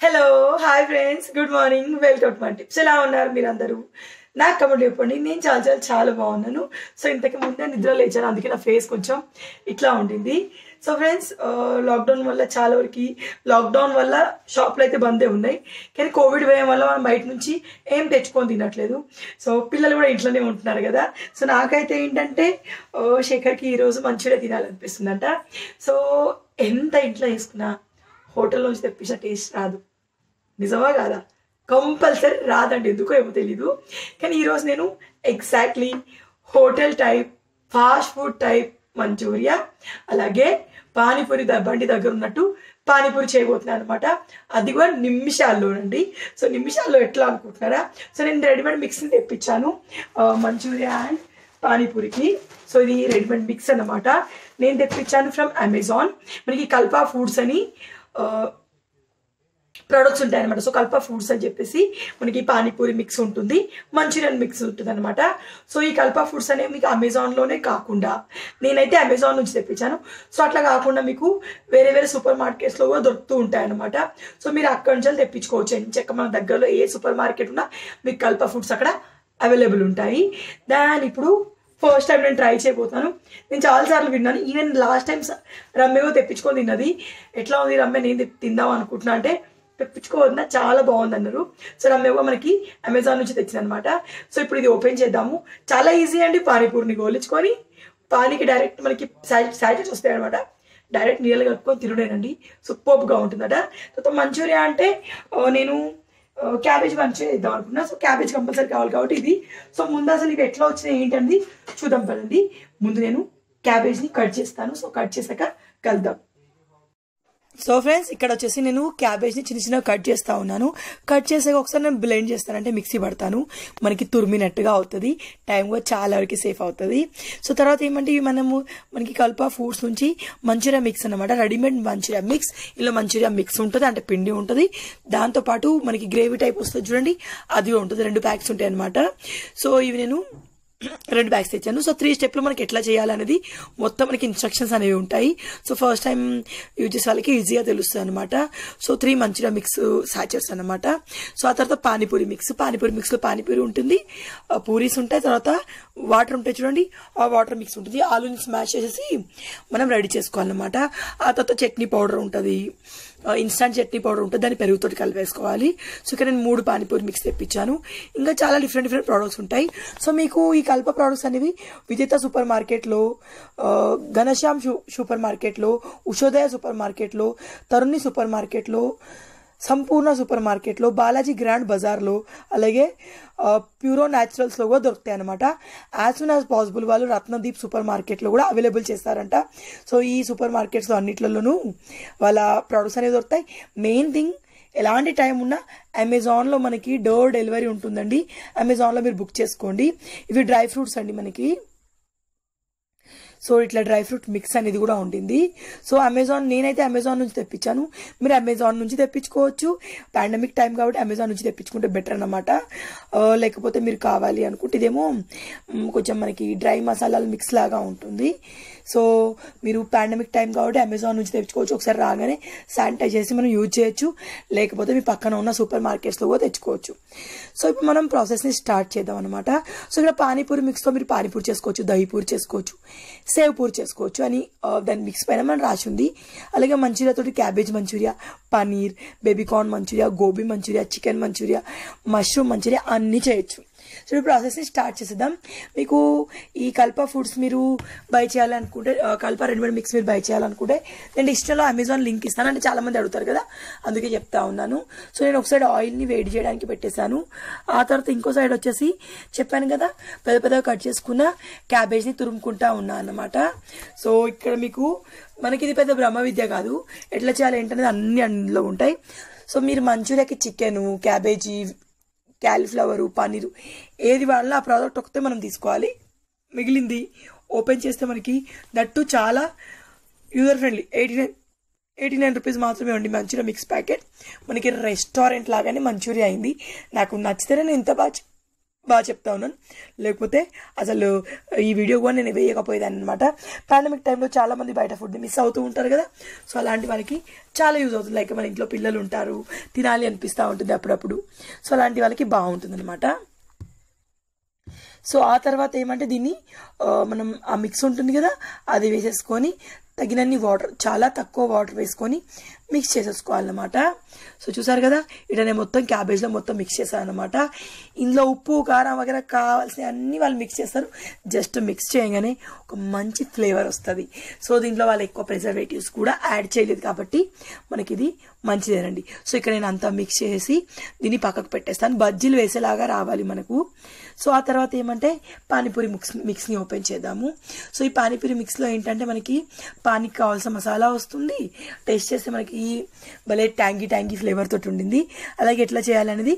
Hello hi friends good morning welcome to my tips ఎలా ఉన్నారు మీరందరూ? నాకు కమెంట్ చెప్పండి. నేను చాలా చాలా చాలా బాగున్నాను. సో ఇంతకు ముందే నిద్ర లేచాను. అందుకే నా ఫేస్ కొంచెం ఇట్లా ఉండింది. సో ఫ్రెండ్స్ లాక్డౌన్ వల్ల చాలా వరకు లాక్డౌన్ వల్ల షాప్లు అయితే బందే ఉన్నాయి. కానీ కోవిడ్ భయం వల్ల మనం బయట నుంచి ఏం తెచ్చుకొని తినట్లేదు. సో పిల్లలు కూడా ఇంట్లోనే ఉంటున్నారు కదా. సో నాకైతే ఏంటంటే uh, శేఖర్కి ఈరోజు మంచిగా తినాలనిపిస్తుందంట. సో ఎంత ఇంట్లో వేసుకున్నా హోటల్లో నుంచి తెప్పించిన టేస్ట్ రాదు. నిజమా కాదా? కంపల్సరీ రాదండి. ఎందుకో ఏమో తెలీదు. కానీ ఈరోజు నేను exactly hotel type fast food type manchuria అలాగే పానీపూరి ద- బండి దగ్గర ఉన్నట్టు పానీపూరి చేయబోతున్నాను అనమాట అది కూడా నిమిషాల్లోనండి. సో నిమిషాల్లో ఎట్లా అనుకుంటున్నారా? సో నేను రెడీమేడ్ మిక్స్ని తెప్పించాను. మంచూరియా అండ్ పానీపూరికి. సో ఇది రెడీమేడ్ మిక్స్ అన్నమాట. నేను తెప్పించాను ఫ్రమ్ అమెజాన్. మనకి కల్పా ఫుడ్స్ అని ప్రొడక్ట్స్ ఉంటాయి అనమాట సో కల్పా ఫుడ్స్ అని చెప్పేసి మనకి పానీపూరి మిక్స్ ఉంటుంది. మంచూరియన్ మిక్స్ ఉంటుంది అనమాట సో ఈ కల్పా ఫుడ్స్ అనేవి మీకు అమెజాన్లోనే కాకుండా నేనైతే అమెజాన్ నుంచి తెప్పించాను. సో అట్లా కాకుండా మీకు వేరే వేరే సూపర్ మార్కెట్స్లో కూడా దొరుకుతూ ఉంటాయి అనమాట సో మీరు అక్కడి నుంచి తెప్పించుకోవచ్చు. చెక్క మన దగ్గరలో ఏ సూపర్ మార్కెట్ ఉన్నా మీకు కల్పా ఫుడ్స్ అక్కడ అవైలబుల్ ఉంటాయి. దాని ఇప్పుడు ఫస్ట్ టైం నేను ట్రై చేయబోతాను నేను చాలాసార్లు విన్నాను. ఈవెన్ లాస్ట్ టైం రమ్యగా తెప్పించుకొని తిన్నది. ఎట్లా ఉంది రమ్మే నేను తిందాం అనుకుంటున్నా అంటే తెప్పించుకోవద్దా చాలా బాగుంది అన్నారు సో అమ్మేవో మనకి అమెజాన్ నుంచి తెచ్చింది అనమాట సో ఇప్పుడు ఇది ఓపెన్ చేద్దాము. చాలా ఈజీ అండి పానీపూరిని గోలించుకొని. పానీకి డైరెక్ట్ మనకి శాటిస్ వస్తాయి అనమాట డైరెక్ట్ నీళ్ళు కలుపుకొని తినడేనండి. సూపర్గా ఉంటుందట. తర్వాత మంచూరియా అంటే నేను క్యాబేజ్ మంచిగా ఇద్దాం అనుకున్నా. సో క్యాబేజ్ కంపల్సరీ కావాలి కాబట్టి ఇది. సో ముందు అసలు ఇవి ఎట్లా వచ్చినాయి ఏంటండి చూద్దాం పదండి. ముందు నేను క్యాబేజ్ని కట్ చేస్తాను. సో కట్ చేశాక కలుద్దాం. సో ఫ్రెండ్స్ ఇక్కడ వచ్చేసి నేను క్యాబేజ్ని చిన్న చిన్నగా కట్ చేస్తా ఉన్నాను. కట్ చేసాక ఒకసారి నేను బ్లెండ్ చేస్తాను అంటే మిక్సీ పడతాను. మనకి తురిమినట్టుగా అవుతుంది. టైం కూడా చాలా వరకు సేఫ్ అవుతుంది. సో తర్వాత ఏమంటే మనము మనకి కల్ప ఫుడ్స్ నుంచి మంచూరియా మిక్స్ అనమాట రెడీమేడ్ మంచూరియా మిక్స్ ఇలా మంచూరియా మిక్స్ ఉంటుంది అంటే పిండి ఉంటుంది. దాంతోపాటు మనకి గ్రేవీ టైప్ వస్తుంది చూడండి. అది ఉంటుంది. రెండు ప్యాక్స్ ఉంటాయి అనమాట సో ఇవి నేను రెండు బ్యాగ్స్ తెచ్చాను. సో త్రీ స్టెప్లు మనకి ఎట్లా చేయాలనేది మొత్తం మనకి ఇన్స్ట్రక్షన్స్ అనేవి ఉంటాయి. సో ఫస్ట్ టైం యూజ్ చేసే వాళ్ళకి ఈజీగా తెలుస్తుంది అనమాట సో త్రీ మంచిగా మిక్స్ సాచెట్స్ అనమాట సో ఆ తర్వాత పానీపూరి మిక్స్ పానీపూరి మిక్స్లో పానీపూరి ఉంటుంది పూరీస్ ఉంటాయి తర్వాత వాటర్ ఉంటాయి చూడండి ఆ వాటర్ మిక్స్ ఉంటుంది. ఆలూని స్మాష్ చేసేసి మనం రెడీ చేసుకోవాలన్నమాట. ఆ తర్వాత చట్నీ పౌడర్ ఉంటుంది. ఇన్స్టాంట్ చట్నీ పౌడర్ ఉంటుంది దాన్ని పెరుగుతోటి కలిపేసుకోవాలి. సో ఇక్కడ నేను మూడు పానీపూరి మిక్స్ తెప్పించాను. ఇంకా చాలా డిఫరెంట్ డిఫరెంట్ ప్రోడక్ట్స్ ఉంటాయి. సో మీకు ఈ కల్ప ప్రోడక్ట్స్ అనేవి విజేత సూపర్ మార్కెట్లో ఘనశ్యామ్ సూపర్ మార్కెట్లో ఉషోదయ సూపర్ మార్కెట్లో తరుణి సూపర్ మార్కెట్లో సంపూర్ణ సూపర్ మార్కెట్లో బాలాజీ గ్రాండ్ బజార్లో అలాగే ప్యూరో న్యాచురల్స్లో కూడా దొరుకుతాయి అనమాట యాజ్ సూన్ యాజ్ పాసిబుల్ వాళ్ళు రత్నదీప్ సూపర్ మార్కెట్లో కూడా అవైలబుల్ చేస్తారంట. సో ఈ సూపర్ మార్కెట్స్లో అన్నిట్లలోనూ వాళ్ళ ప్రొడక్ట్స్ అనేవి దొరుకుతాయి. మెయిన్ థింగ్ ఎలాంటి టైం ఉన్నా అమెజాన్లో మనకి డోర్ డెలివరీ ఉంటుందండి. అమెజాన్లో మీరు బుక్ చేసుకోండి. ఇవి డ్రై ఫ్రూట్స్ అండి మనకి. సో ఇట్లా డ్రై ఫ్రూట్ మిక్స్ అనేది కూడా ఉంటుంది సో అమెజాన్ నేనైతే అమెజాన్ నుంచి తెప్పించాను. మీరు అమెజాన్ నుంచి తెప్పించుకోవచ్చు. పాండమిక్ టైం కాబట్టి అమెజాన్ నుంచి తెప్పించుకుంటే బెటర్ అనమాట లేకపోతే మీరు కావాలి అనుకుంటే ఇదేమో కొంచెం మనకి డ్రై మసాలాలు మిక్స్ లాగా ఉంటుంది. సో మీరు పాండమిక్ టైం కాబట్టి అమెజాన్ నుంచి తెచ్చుకోవచ్చు ఒకసారి రాగానే శానిటైజ్ చేసి మనం యూజ్ చేయొచ్చు. లేకపోతే మీ పక్కన ఉన్న సూపర్ మార్కెట్స్లో కూడా తెచ్చుకోవచ్చు. సో ఇప్పుడు మనం ప్రాసెస్ని స్టార్ట్ చేద్దాం అనమాట సో ఇక్కడ పానీపూరి మిక్స్తో మీరు పానీపూరి చేసుకోవచ్చు దహీపూరి చేసుకోవచ్చు. సేవ్ పూర్ చేసుకోవచ్చు అని దాని మిక్స్ పైన మనం రాసి ఉంది అలాగే మంచూరియాతోటి cabbage manchuria paneer baby corn manchuria gobi manchuria chicken manchuria mushroom manchuria అన్నీ చేయొచ్చు. సో ఈ ప్రాసెస్ని స్టార్ట్ చేసేద్దాం. మీకు ఈ కల్ప ఫుడ్స్ మీరు బై చేయాలనుకుంటే కల్ప రెడీమేడ్ మిక్స్ మీరు బై చేయాలనుకుంటే నేను డిజిటల్లో అమెజాన్ లింక్ ఇస్తాను. అంటే చాలామంది అడుగుతారు కదా అందుకే చెప్తా ఉన్నాను. సో నేను ఒకసారి ఆయిల్ని వేడి చేయడానికి పెట్టేశాను. ఆ తర్వాత ఇంకో సైడ్ వచ్చేసి చెప్పాను కదా పెద్ద పెద్దగా కట్ చేసుకున్న క్యాబేజ్ని తురుముకుంటా ఉన్నా అన్నమాట. సో ఇక్కడ మీకు మనకి ఇది పెద్ద బ్రహ్మ విద్య కాదు. ఎట్లా చేయాలి ఏంటనేది అన్ని అందులో ఉంటాయి. సో మీరు మంచూరియాకి చికెను క్యాబేజీ క్యాలీఫ్లవరు పన్నీరు. ఏది వాడాలో ఆ ప్రోడక్ట్ ఒకటే మనం తీసుకోవాలి. మిగిలింది ఓపెన్ చేస్తే మనకి దట్టు చాలా user friendly eighty nine eighty nine rupees మాత్రమే ఉండి మంచూరియా మిక్స్ ప్యాకెట్ మనకి రెస్టారెంట్ లాగానే మంచూరియా అయింది. నాకు నచ్చితేనే నేను ఇంత బాగా బాగా చెప్తా ఉన్నాను. లేకపోతే అసలు ఈ వీడియో కూడా నేను వేయకపోయేదాన్ని అనమాట పాండమిక్ టైంలో చాలా మంది బయట ఫుడ్ మిస్ అవుతూ ఉంటారు కదా. సో అలాంటి వాళ్ళకి చాలా యూజ్ అవుతుంది. లైక్ మన ఇంట్లో పిల్లలు ఉంటారు తినాలి అనిపిస్తూ ఉంటుంది అప్పుడప్పుడు. సో అలాంటి వాళ్ళకి బాగుంటుంది అనమాట సో ఆ తర్వాత ఏమంటే దీన్ని మనం ఆ మిక్స్ ఉంటుంది కదా అది వేసేసుకొని తగినన్ని వాటర్ చాలా తక్కువ వాటర్ వేసుకొని మిక్స్ చేసేసుకోవాలన్నమాట. సో చూసారు కదా ఇక్కడ నేను మొత్తం క్యాబేజ్లో మొత్తం మిక్స్ చేశాను అనమాట ఇందులో ఉప్పు కారం వగేరా కావాల్సిన అన్ని వాళ్ళు మిక్స్ చేస్తారు. జస్ట్ మిక్స్ చేయగానే ఒక మంచి ఫ్లేవర్ వస్తుంది. సో దీంట్లో వాళ్ళు ఎక్కువ ప్రిజర్వేటివ్స్ కూడా యాడ్ చేయలేదు కాబట్టి మనకి ఇది మంచిదేనండి. సో ఇక్కడ నేను అంతా మిక్స్ చేసి దీన్ని పక్కకు పెట్టేస్తాను. బజ్జీలు వేసేలాగా రావాలి మనకు. సో ఆ తర్వాత ఏమంటే పానీపూరి మిక్స్ మిక్స్ని ఓపెన్ చేద్దాము. సో ఈ పానీపూరి మిక్స్లో ఏంటంటే మనకి పానీకి కావాల్సిన మసాలా వస్తుంది. టేస్ట్ చేస్తే మనకి భలే ట్యాంగీ ట్యాంగీ ఫ్లేవర్ తోటి ఉండింది. అలాగే ఎట్లా చేయాలనేది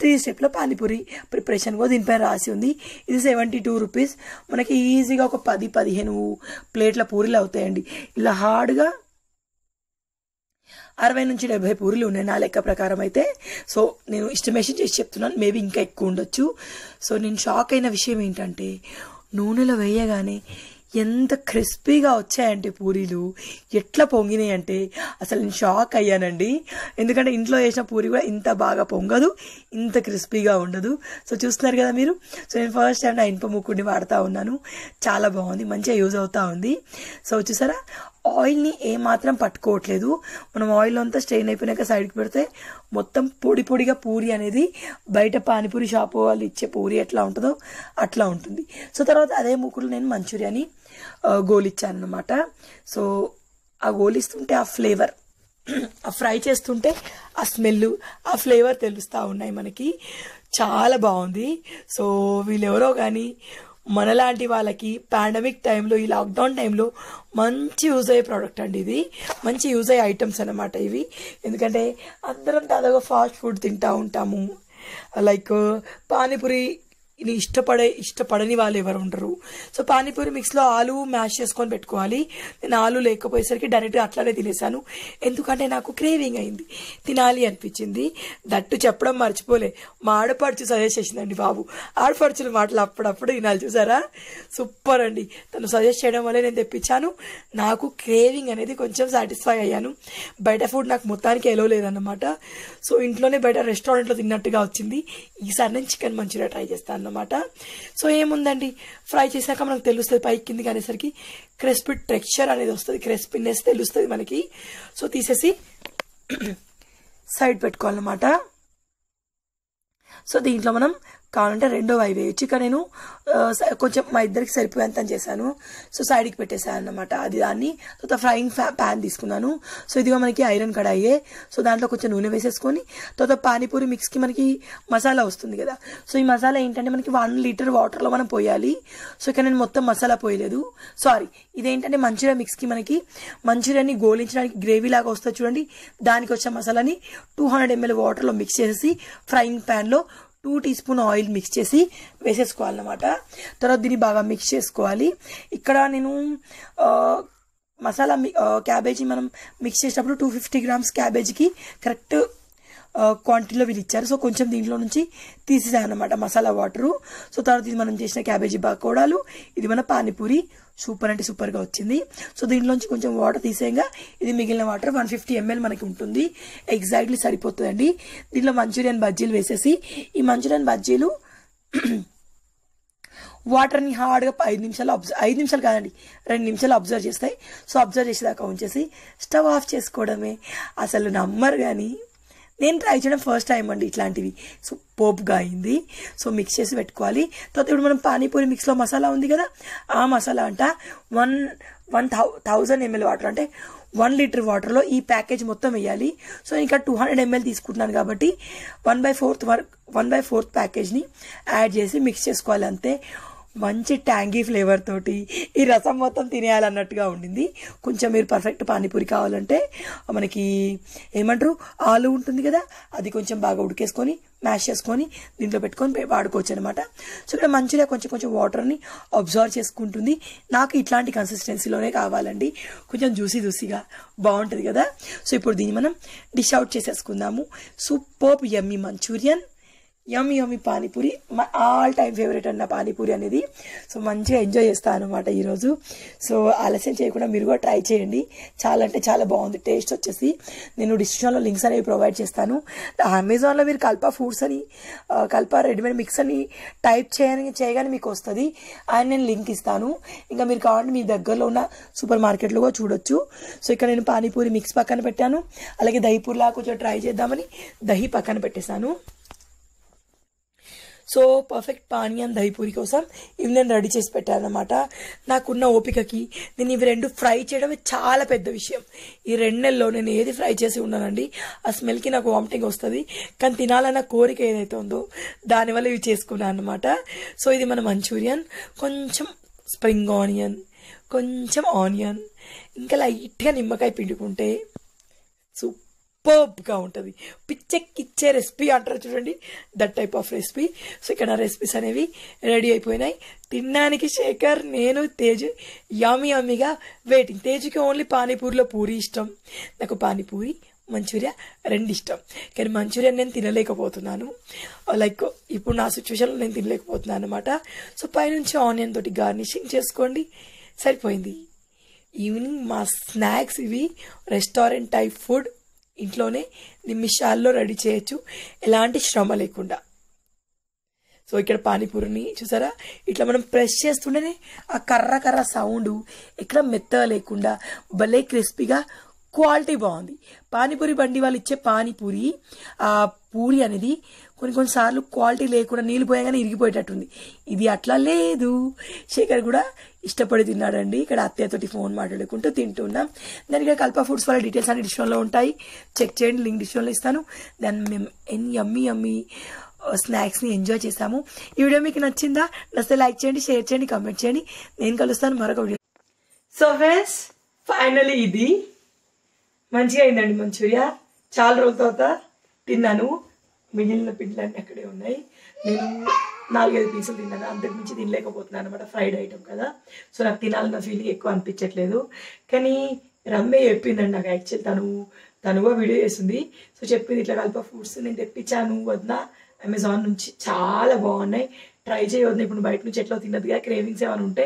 త్రీ స్టెప్లో పానీపూరి ప్రిపరేషన్ కూడా దీనిపైన రాసి ఉంది. ఇది సెవెంటీ టూ రూపీస్ మనకి ఈజీగా ఒక పది పదిహేను ప్లేట్ల పూరీలు అవుతాయండి. ఇలా హార్డ్గా అరవై నుంచి డెబ్బై పూరీలు ఉన్నాయి నా లెక్క ప్రకారం అయితే. సో నేను ఎస్టిమేషన్ చేసి చెప్తున్నాను. మేబీ ఇంకా ఎక్కువ ఉండొచ్చు. సో నేను షాక్ అయిన విషయం ఏంటంటే నూనెలో వేయగానే ఎంత క్రిస్పీగా వచ్చాయంటే పూరీలు. ఎట్లా పొంగినాయి అంటే అసలు నేను షాక్ అయ్యానండి. ఎందుకంటే ఇంట్లో వేసిన పూరి కూడా ఇంత బాగా పొంగదు ఇంత క్రిస్పీగా ఉండదు. సో చూస్తున్నారు కదా మీరు? సో నేను ఫస్ట్ టైం నా ఇనుప ముక్కుడిని వాడుతూ ఉన్నాను. చాలా బాగుంది మంచిగా యూజ్ అవుతూ ఉంది. సో చూసారా? ఆయిల్ని ఏమాత్రం పట్టుకోవట్లేదు. మనం ఆయిల్ అంతా స్ట్రెయిన్ అయిపోయినాక సైడ్కి పెడితే మొత్తం పొడి పొడిగా పూరి అనేది బయట పానీపూరి షాప్ వాళ్ళు ఇచ్చే పూరి ఎట్లా ఉంటుందో అట్లా ఉంటుంది. సో తర్వాత అదే ముక్కులు నేను మంచూరియాని గోలిచ్చాను అనమాట సో ఆ గోలిస్తుంటే ఆ ఫ్లేవర్ ఆ ఫ్రై చేస్తుంటే ఆ స్మెల్ ఆ ఫ్లేవర్ తెలుస్తూ ఉన్నాయి మనకి. చాలా బాగుంది. సో వీళ్ళెవరో కానీ మనలాంటి వాళ్ళకి పాండమిక్ టైంలో ఈ లాక్డౌన్ టైంలో మంచి యూజ్ అయ్యే ప్రోడక్ట్ అండి ఇది. మంచి యూజ్ అయ్యే ఐటమ్స్ అన్నమాట ఇవి. ఎందుకంటే అందరం దాదాపు ఫాస్ట్ ఫుడ్ తింటూ ఉంటాము. లైక్ పానీపూరి ఇది ఇష్టపడే ఇష్టపడని వాళ్ళు ఎవరు ఉండరు. సో పానీపూరి మిక్స్లో ఆలు మ్యాష్ చేసుకొని పెట్టుకోవాలి. నేను ఆలు లేకపోయేసరికి డైరెక్ట్గా అట్లానే తినేసాను. ఎందుకంటే నాకు క్రేవింగ్ అయింది. తినాలి అనిపించింది. దట్టు చెప్పడం మర్చిపోలే. మా ఆడపడుచు సజెస్ట్ చేసిందండి బాబు. ఆడపడుచుల మాటలు అప్పుడప్పుడు వినాలి చూసారా? సూపర్ అండి. తను సజెస్ట్ చేయడం వల్ల నేను తెప్పించాను. నాకు క్రేవింగ్ అనేది కొంచెం సాటిస్ఫై అయ్యాను. బయట ఫుడ్ నాకు మొత్తానికి ఎలో లేదన్నమాట. సో ఇంట్లోనే బయట రెస్టారెంట్లో తిన్నట్టుగా వచ్చింది. ఈసారి నేను చికెన్ మంచూరియా ట్రై చేస్తాను. అనమాట సో ఏముందండి? ఫ్రై చేశాక మనకు తెలుస్తుంది పైకి కిందికి అనేసరికి క్రిస్పీ టెక్స్చర్ అనేది వస్తుంది క్రిస్పీనెస్ తెలుస్తుంది మనకి. సో తీసేసి సైడ్ పెట్టుకోవాలన్నమాట. సో దీంట్లో మనం కావాలంటే రెండో వైవ్ వేయచ్చు. ఇక నేను స- కొంచెం మా ఇద్దరికి సరిపోయేంత చేశాను. సో సైడ్కి పెట్టేశాను అనమాట అది దాన్ని తర్వాత ఫ్రైయింగ్ ప్యాన్ తీసుకున్నాను. సో ఇదిగో మనకి ఐరన్ కడాయే. సో దాంట్లో కొంచెం నూనె వేసేసుకొని తర్వాత పానీపూరి మిక్స్కి మనకి మసాలా వస్తుంది కదా. సో ఈ మసాలా ఏంటంటే మనకి వన్ లీటర్ వాటర్లో మనం పోయాలి. సో ఇక్కడ నేను మొత్తం మసాలా పోయలేదు. సారీ ఇదేంటంటే మంచూరియా మిక్స్కి మనకి మంచూరియాని గోలించడానికి గ్రేవీ లాగా వస్తుంది చూడండి. దానికి వచ్చే మసాలాని టూ హండ్రెడ్ ఎంఎల్ వాటర్లో మిక్స్ చేసి ఫ్రైయింగ్ ప్యాన్లో two teaspoon oil mix చేసి వేసేసుకోవాలన్నమాట. తర్వాత దీన్ని బాగా మిక్స్ చేసుకోవాలి. ఇక్కడ నేను మసాలా క్యాబేజీ మనం మిక్స్ చేసేటప్పుడు టూ ఫిఫ్టీ గ్రామ్స్ క్యాబేజీకి కరెక్ట్ క్వాంటిటీలో వీళ్ళు ఇచ్చారు. సో కొంచెం దీంట్లో నుంచి తీసేసానమాట అనమాట మసాలా వాటరు. సో తర్వాత ఇది మనం చేసిన క్యాబేజీ పకోడాలు. ఇది మన పానీపూరి. సూపర్ అంటే సూపర్గా వచ్చింది. సో దీంట్లోంచి కొంచెం వాటర్ తీసేయంగా. ఇది మిగిలిన వాటర్ వన్ ఫిఫ్టీ ఎంఎల్ మనకి ఉంటుంది. ఎగ్జాక్ట్లీ సరిపోతుందండి. దీంట్లో మంచూరియన్ బజ్జీలు వేసేసి ఈ మంచూరియన్ బజ్జీలు వాటర్ని హార్డ్గా ఐదు నిమిషాలు అబ్జర్వ్ ఐదు నిమిషాలు కాదండి రెండు నిమిషాలు అబ్జర్వ్ చేస్తాయి. సో అబ్జర్వ్ చేసేదాకా ఉంచేసి స్టవ్ ఆఫ్ చేసుకోవడమే. అసలు నమ్మరు కానీ నేను ట్రై చేయడం ఫస్ట్ టైం అండి ఇట్లాంటివి. సో పోపుగా అయింది. సో మిక్స్ చేసి పెట్టుకోవాలి. తర్వాత ఇప్పుడు మనం పానీపూరి మిక్స్లో మసాలా ఉంది కదా ఆ మసాలా అంట one one thou thousand ML water అంటే వన్ లీటర్ వాటర్లో ఈ ప్యాకేజ్ మొత్తం వేయాలి. సో ఇంకా టూ హండ్రెడ్ ఎంఎల్ తీసుకుంటున్నాను కాబట్టి one by fourth one by fourth ప్యాకేజ్ని add చేసి మిక్స్ చేసుకోవాలి అంతే. మంచి ట్యాంగీ ఫ్లేవర్ తోటి ఈ రసం మొత్తం తినేయాలన్నట్టుగా ఉండింది. కొంచెం మీరు పర్ఫెక్ట్ పానీపూరి కావాలంటే మనకి ఏమంటారు? ఆలు ఉంటుంది కదా అది కొంచెం బాగా ఉడికేసుకొని మ్యాష్ చేసుకొని దీంట్లో పెట్టుకొని వాడుకోవచ్చు అనమాట సో ఇక్కడ మంచిగా కొంచెం కొంచెం వాటర్ని అబ్జర్వ్ చేసుకుంటుంది. నాకు ఇట్లాంటి కన్సిస్టెన్సీలోనే కావాలండి. కొంచెం జ్యూసీ జ్యూసీగా బాగుంటుంది కదా. సో ఇప్పుడు దీన్ని మనం డిష్ అవుట్ చేసేసుకుందాము. Super yummy manchurian. Yummy yummy panipuri. మా ఆల్ టైమ్ ఫేవరెట్ అన్న పానీపూరి అనేది. సో మంచిగా ఎంజాయ్ చేస్తాను అనమాట ఈరోజు. సో ఆలస్యం చేయకుండా మీరు కూడా ట్రై చేయండి. చాలా అంటే చాలా బాగుంది. టేస్ట్ వచ్చేసి నేను డిస్క్రిప్షన్లో లింక్స్ అనేవి ప్రొవైడ్ చేస్తాను. అమెజాన్లో మీరు కల్ప ఫుడ్స్ అని ఆ, కల్ప రెడీమేడ్ మిక్స్ అని టైప్ చేయని చేయగానే మీకు వస్తుంది. ఆయన నేను లింక్ ఇస్తాను. ఇంకా మీరు కావాలంటే మీ దగ్గరలో ఉన్న సూపర్ మార్కెట్లో కూడా చూడొచ్చు. సో ఇక్కడ నేను పానీపూరి మిక్స్ పక్కన పెట్టాను. అలాగే దహిపూర్లా కొంచెం ట్రై చేద్దామని దహి పక్కన పెట్టేశాను. సో పర్ఫెక్ట్ పానీయం దహిపూరి కోసం ఇవి నేను రెడీ చేసి పెట్టాను అనమాట నాకున్న ఓపికకి నేను ఇవి రెండు ఫ్రై చేయడమే చాలా పెద్ద విషయం. ఈ రెండు నెలల్లో నేను ఏది ఫ్రై చేసి ఉన్నానండి ఆ స్మెల్కి నాకు వామిటింగ్ వస్తుంది. కానీ తినాలన్న కోరిక ఏదైతే ఉందో దానివల్ల ఇవి చేసుకున్నాను అనమాట సో ఇది మన మంచూరియన్. కొంచెం స్ప్రింగ్ ఆనియన్ కొంచెం ఆనియన్. ఇంకా లైట్గా నిమ్మకాయ పిండుకుంటే సూపర్బ్గా ఉంటుంది. పిచ్చెక్కిచ్చే రెసిపీ అంటారు చూడండి. That type of recipe so ఇక్కడ రెసిపీస్ అనేవి రెడీ అయిపోయినాయి. తినడానికి శేఖర్ నేను తేజు యామి యామిగా వెయిటింగ్ తేజుకి ఓన్లీ పానీపూరిలో పూరి ఇష్టం. నాకు పానీపూరి మంచూరియా రెండు ఇష్టం. కానీ మంచూరియా నేను తినలేకపోతున్నాను. లైక్ ఇప్పుడు నా సిచ్యువేషన్లో నేను తినలేకపోతున్నాను అనమాట సో పైనుంచి ఆనియన్ తోటి గార్నిషింగ్ చేసుకోండి. సరిపోయింది. ఈవినింగ్ మా స్నాక్స్ ఇవి. రెస్టారెంట్ టైప్ ఫుడ్ ఇంట్లోనే నిమిషాల్లో రెడీ చేయొచ్చు. ఎలాంటి శ్రమ లేకుండా. సో ఇక్కడ పానీపూరిని చూసారా? ఇట్లా మనం ప్రెస్ చేస్తుంటేనే ఆ కర్ర కర్ర సౌండ్ ఇక్కడ మెత్తగా లేకుండా భలే క్రిస్పీగా క్వాలిటీ బాగుంది. పానీపూరి బండి వాళ్ళు ఇచ్చే పానీపూరి ఆ పూరి అనేది కొన్ని కొన్నిసార్లు క్వాలిటీ లేకుండా నీళ్ళు పోయగానే ఇరిగిపోయేటట్టుంది. ఇది అట్లా లేదు. శేఖర్ కూడా ఇష్టపడి తిన్నాడండి. ఇక్కడ అత్తయ్యతోటి ఫోన్ మాట్లాడుకుంటూ తింటున్నాం దాని ఇక్కడ కల్ప ఫుడ్స్ వాళ్ళ డీటెయిల్స్ అన్ని డిస్క్రిప్షన్లో ఉంటాయి. చెక్ చేయండి లింక్ డిస్క్రిప్షన్లో ఇస్తాను. దాన్ని మేము ఎన్ని యమ్మీ యమ్మీ స్నాక్స్ని ఎంజాయ్ చేసాము ఈ వీడియో మీకు నచ్చిందా? నచ్చితే లైక్ చేయండి షేర్ చేయండి కామెంట్ చేయండి. నేను కలుస్తాను మరొక వీడియో. సో ఫ్రెండ్స్ ఫైనలీ ఇది. మంచిగా అయిందండి మంచూరియా. చాలా రోజుల తర్వాత తిన్నాను. మిగిలిన పిండ్లన్నీ అక్కడే ఉన్నాయి. నేను నాలుగైదు పీసులు తిన్నాను. అంతకు మించి తినలేకపోతున్నాను అనమాట ఫ్రైడ్ ఐటమ్ కదా. సో నాకు తినాలన్న ఫీలింగ్ ఎక్కువ అనిపించట్లేదు. కానీ రమ్మే చెప్పిందండి నాకు యాక్చువల్ తను తనుగా వీడియో చేసింది సో చెప్పింది ఇట్లా కల్ప ఫుడ్స్ నేను తెప్పించాను వద్దా అమెజాన్ నుంచి చాలా బాగున్నాయి. ట్రై చేయవద్దు ఇప్పుడు బయట నుంచి ఎట్లా తిన్నదిగా క్రేవింగ్స్ ఏమైనా ఉంటే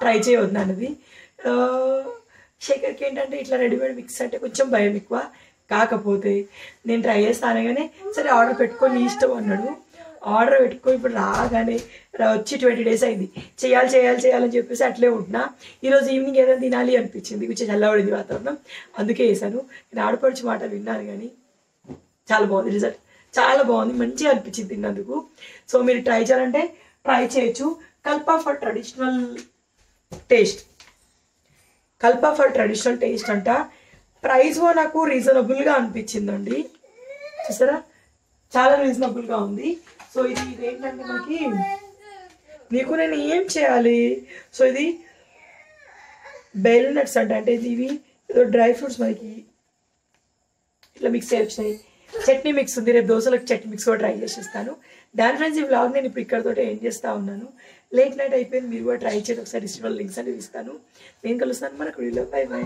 ట్రై చేయవద్దు అన్నది. శేఖర్కి ఏంటంటే ఇట్లా రెడీమేడ్ మిక్స్ అంటే కొంచెం భయం ఎక్కువ. కాకపోతే నేను ట్రై చేస్తాను కానీ సరే ఆర్డర్ పెట్టుకొని ఇష్టం అన్నాడు. ఆర్డర్ పెట్టుకో ఇప్పుడు రాగానే వచ్చి ట్వంటీ డేస్ అయింది. చేయాలి చేయాలి చేయాలని చెప్పేసి అట్లే ఉంటున్నా. ఈరోజు ఈవినింగ్ ఏదైనా తినాలి అనిపించింది. కొంచెం చల్లబడింది వాతావరణం. అందుకే వేసాను నేను ఆడపడిచి మాట విన్నాను కానీ చాలా బాగుంది రిజల్ట్ చాలా బాగుంది. మంచిగా అనిపించింది తిన్నందుకు. సో మీరు ట్రై చేయాలంటే ట్రై చేయొచ్చు. Kalpa for traditional taste Kalpa for traditional taste అంట. ప్రైస్ నాకు రీజనబుల్గా అనిపించిందండి. చూసారా? చాలా రీజనబుల్గా ఉంది. సో ఇది ఇదేంటంటే మనకి నీకు నేను ఏం చేయాలి? సో ఇది బెల్ నట్స్ అంట. అంటే ఇది ఇవి ఏదో డ్రై ఫ్రూట్స్ మనకి ఇట్లా మిక్స్ అయ్యి వచ్చినాయి చట్నీ మిక్స్ ఉంది. రేపు దోశలకు చట్నీ మిక్స్ కూడా ట్రై చేసేస్తాను దాని ఫ్రెండ్స్ ఈ వ్లాగ్ నేను ఇప్పుడు ఇక్కడతో ఏం చేస్తూ ఉన్నాను. లేట్ నైట్ అయిపోయింది. మీరు కూడా ట్రై చేయండి. ఒకసారి ఇష్టం లింక్స్ అనేవి ఇస్తాను. నేను కలుస్తాను. మనకు బై బై